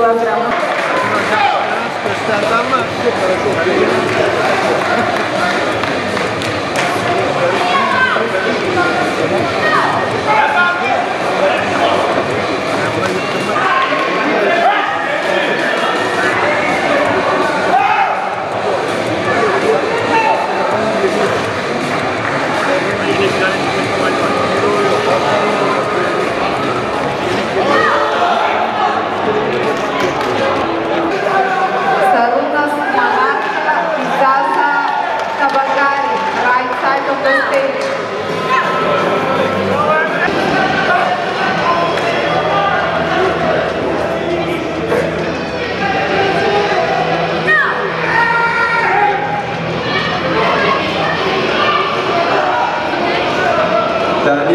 Mucho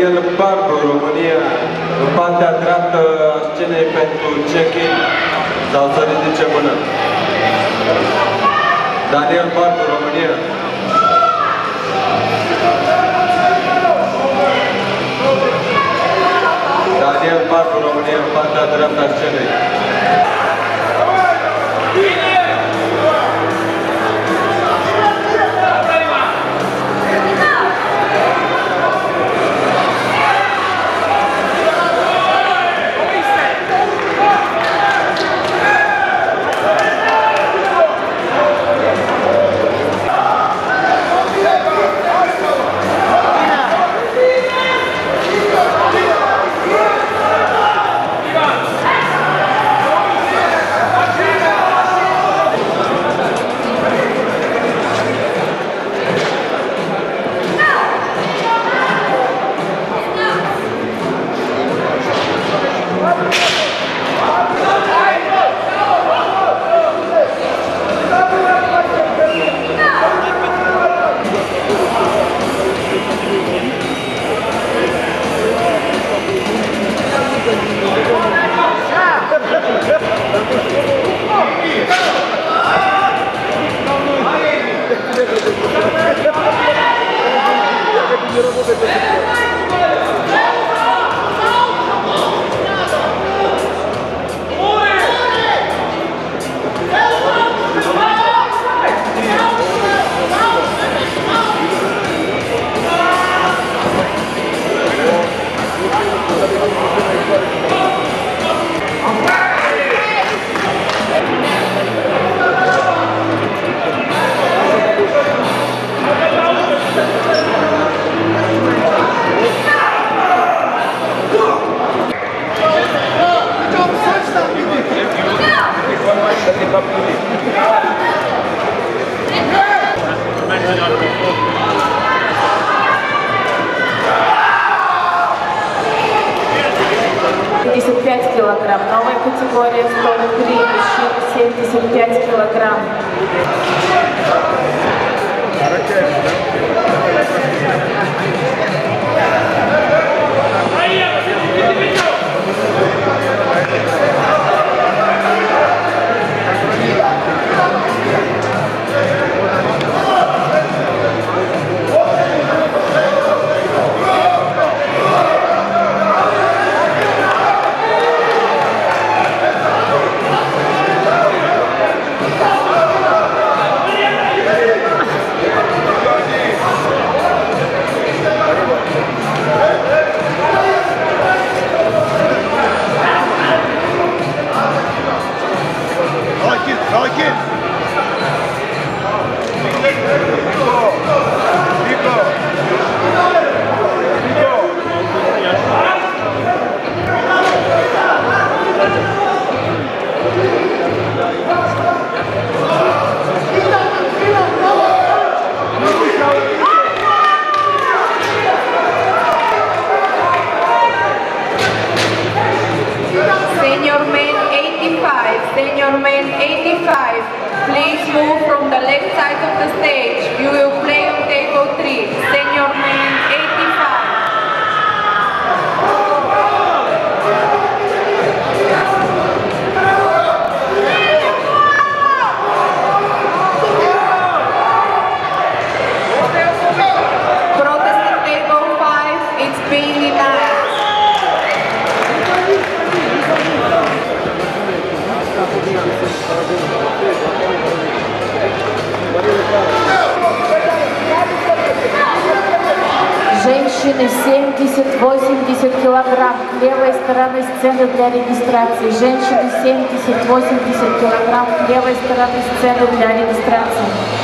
Gabriel Barbu, România, în partea dreaptă a scenei pentru check sau să ridice mână. Daniel Barbu, România. Daniel Barbu, România, în partea dreaptă a scenei. кг, новой категории 103, мужчин 75 кг. Thank you. senior men 85, please move from the left side of the stage. You will мужчины 70-80 килограмм. К левой стороны сцены для регистрации. Женщины 70-80 килограмм. К левой стороны сцены для регистрации.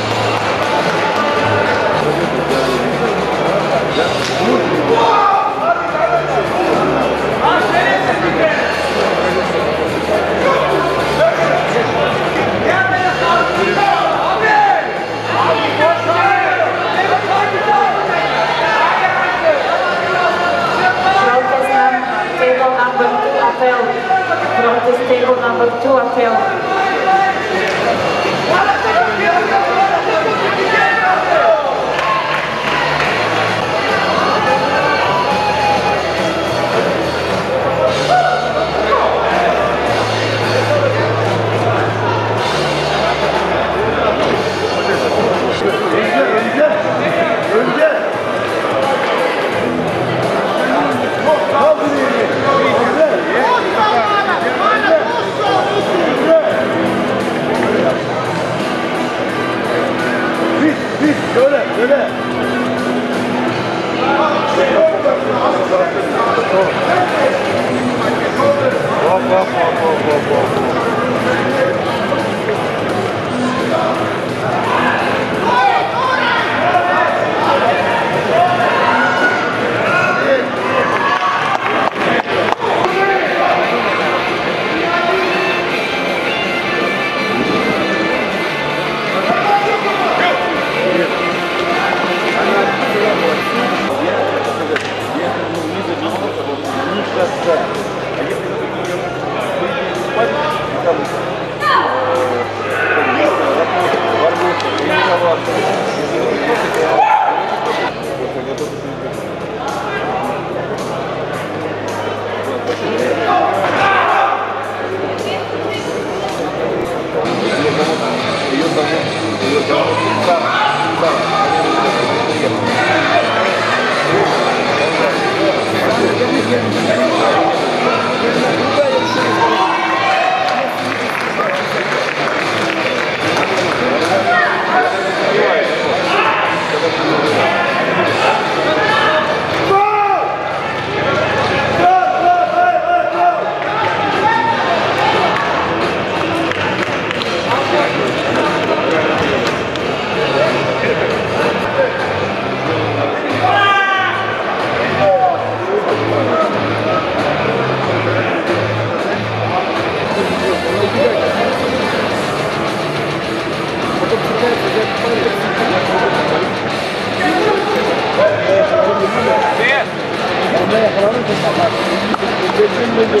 Geçin